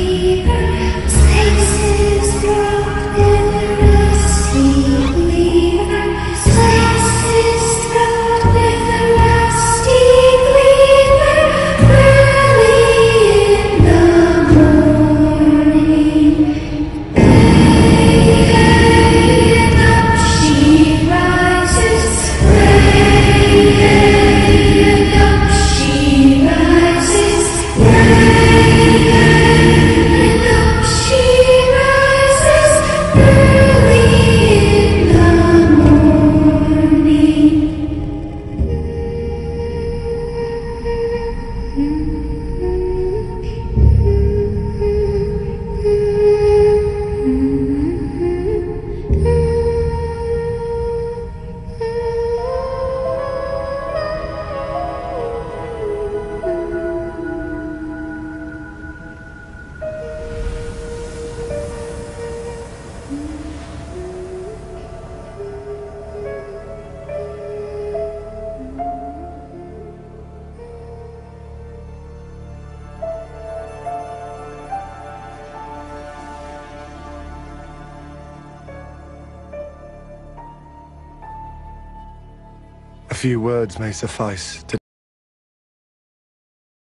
deeper few words may suffice to